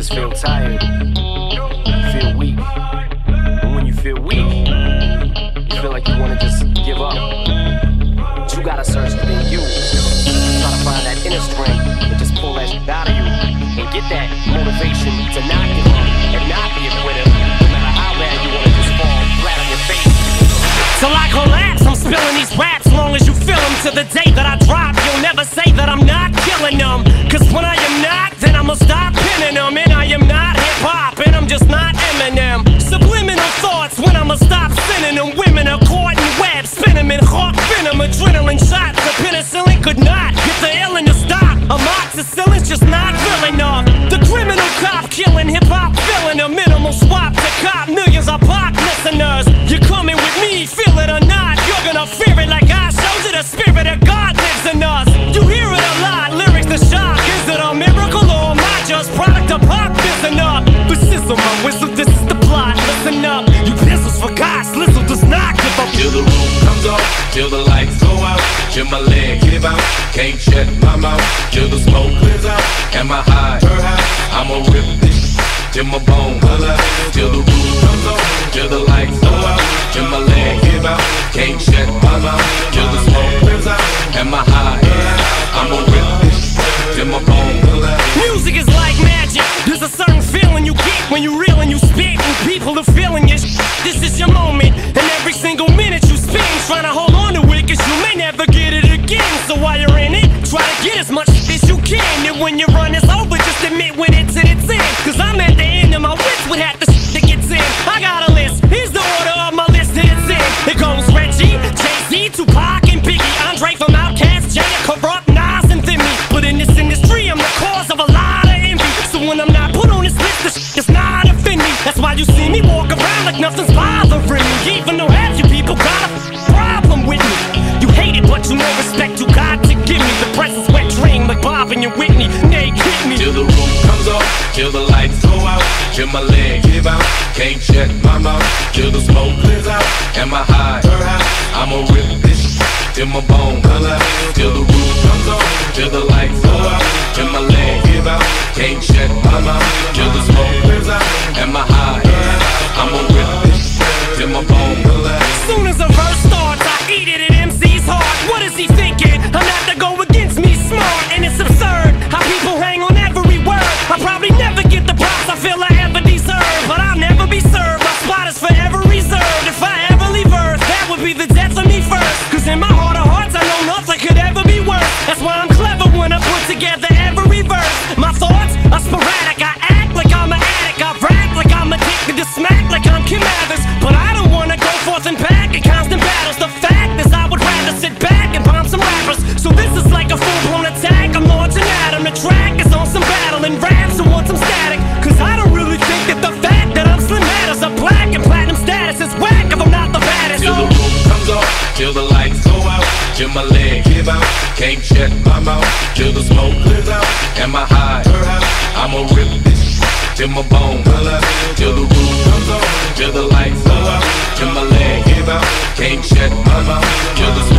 just feel tired, feel weak. And when you feel weak, you feel like you wanna just give up. But you gotta search within you. Try to find that inner strength and just pull that shit out of you. And get that motivation to not give up and not be a quitter. No matter how bad you wanna just fall flat on your face. Till I collapse, I'm spilling these raps long as you feel them. To the day could not get the illin to stop. Amoxicillin's just not real enough. The criminal cop killing hip hop, filling a minimal swap to cop millions of pop listeners. You're coming with me, feel it or not. You're gonna fear it like I showed you. The spirit of God lives in us. You hear it a lot, lyrics to shock. Is it a miracle or am I just Till the roof comes off, till the lights go out, till my leg give out, can't shut my mouth, till the smoke clears out, and my high, her high, I'ma rip this till my bone out, till the roof comes off, till the lights go out, till my leg give out, can't shut my mouth, till the smoke clears out, and my high, I'ma rip this till my bone out. Music is like magic. There's a certain feeling you get when you reel never get it again. So while you're in it, try to get as much as you can. And when you run, is over, off, till the lights go out, till my leg give out, can't shut my mouth, till the smoke clears out, and my high, her high, I'ma rip this till my bone pull out, till the roof comes off, till the lights go out, till my leg give out, can't shut my mouth, till the smoke clears out, and my high, death of me first. Cause in my heart of hearts, I know nothing could ever be worse. That's why I'm clever when I put together my leg give out, can't shut my mouth, till the smoke clears out, and my high, I'ma rip this till my bone out, till the roof comes off, till the lights go out, till my leg give out, can't shut my mouth, till the